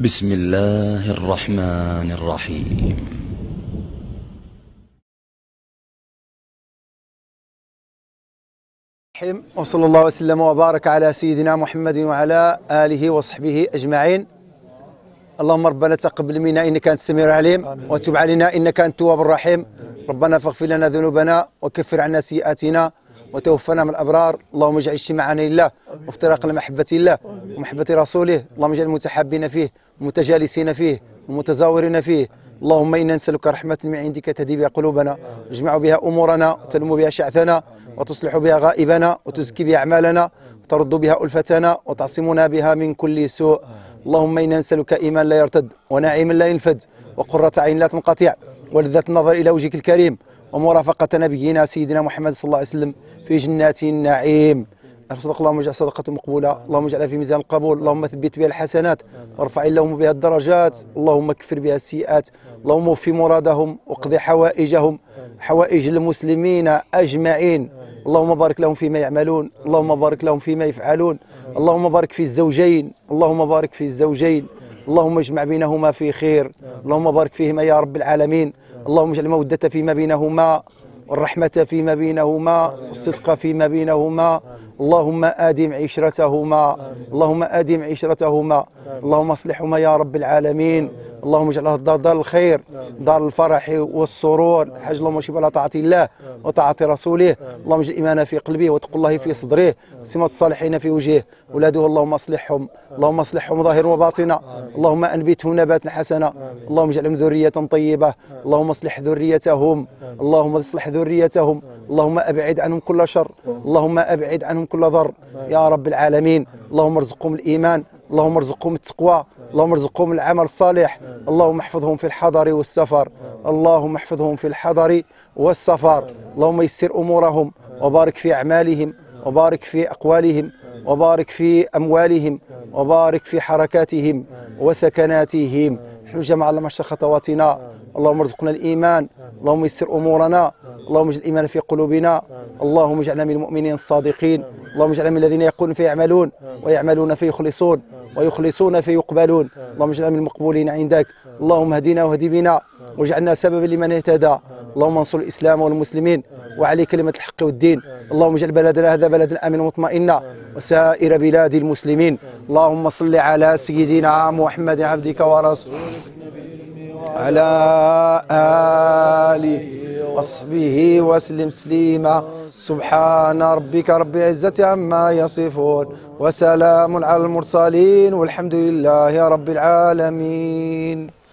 بسم الله الرحمن الرحيم. وصلى الله وسلم وبارك على سيدنا محمد وعلى آله وصحبه أجمعين. اللهم ربنا تقبل منا إنك أنت السميع العليم وتب علينا إنك أنت التواب الرحيم. ربنا فاغفر لنا ذنوبنا وكفر عنا سيئاتنا. وتوفنا من الأبرار. اللهم اجعل اجتماعنا لله وافتراقنا محبة الله ومحبة رسوله. اللهم اجعل المتحابين فيه ومتجالسين فيه ومتزاورين فيه. اللهم إنا نسألك رحمة من عندك تهدي بها قلوبنا وتجمع بها أمورنا وتلم بها شعثنا وتصلح بها غائبنا وتزكي بها أعمالنا وترد بها ألفتنا وتعصمنا بها من كل سوء. اللهم إنا نسألك إيمان لا يرتد ونعيما لا ينفد وقرة عين لا تنقطع ولذة النظر إلى وجهك الكريم. ومرافقة نبينا سيدنا محمد صلى الله عليه وسلم في جنات النعيم. صدق اللهم اجعل صدقته مقبولة. اللهم اجعلها في ميزان القبول. اللهم ثبت بها الحسنات. وارفع اللهم بها الدرجات. اللهم كفر بها السيئات. اللهم وفي مرادهم. واقض حوائجهم. حوائج المسلمين أجمعين. اللهم بارك لهم فيما يعملون. اللهم بارك لهم فيما يفعلون. اللهم بارك في الزوجين. اللهم بارك في الزوجين. اللهم اجمع بينهما في خير. اللهم بارك فيهما يا رب العالمين. اللهم اجعل المودة فيما بينهما والرحمة فيما بينهما والصدق فيما بينهما. اللهم آدم عشرتهما اللهم آدم عشرتهما. اللهم اصلحهما يا رب العالمين. اللهم اجعلها الدار دار الخير دار الفرح والسرور. حج اللهم وشف على طاعة الله. وطاعة رسوله. اللهم اجعل الإيمان في قلبه وتقول الله في صدره. سمة الصالحين في وجهه. ولاده اللهم اصلحهم. اللهم اصلحهم ظاهرا وباطنا. اللهم أنبتهم نباتا حسنا. اللهم اجعلهم ذرية طيبة. اللهم اصلح ذريتهم. اللهم اصلح ذريتهم. اللهم أبعد عنهم كل شر. اللهم أبعد عنهم كل ضر. يا رب العالمين. اللهم ارزقهم الإيمان. اللهم ارزقهم التقوى. اللهم ارزقهم العمل الصالح. اللهم احفظهم في الحضر والسفر. اللهم احفظهم في الحضر والسفر. اللهم يسر أمورهم. وبارك في أعمالهم. وبارك في أقوالهم. وبارك في أموالهم. وبارك في حركاتهم. وسكناتهم. نحن جمع الله مشر خطواتنا اللهم ارزقنا الإيمان. اللهم يسر أمورنا. اللهم اجعل الإيمان في قلوبنا. اللهم اجعلنا من المؤمنين الصادقين. اللهم اجعلنا من الذين يقولون فيعملون. ويعملون فيخلصون. ويخلصون فيقبلون. اللهم اجعلنا من المقبولين عندك. اللهم اهدنا واهد بنا. واجعلنا سببا لمن اهتدى. اللهم انصر الإسلام والمسلمين. وعلي كلمة الحق والدين. اللهم اجعل بلدنا هذا بلدا آمنا مطمئنا وسائر بلاد المسلمين. اللهم صل على سيدنا محمد عبدك ورسولك. على آله وصحبه وسلم تسليما. سبحان ربك رب العزة عما يصفون. وسلام على المرسلين والحمد لله رب العالمين.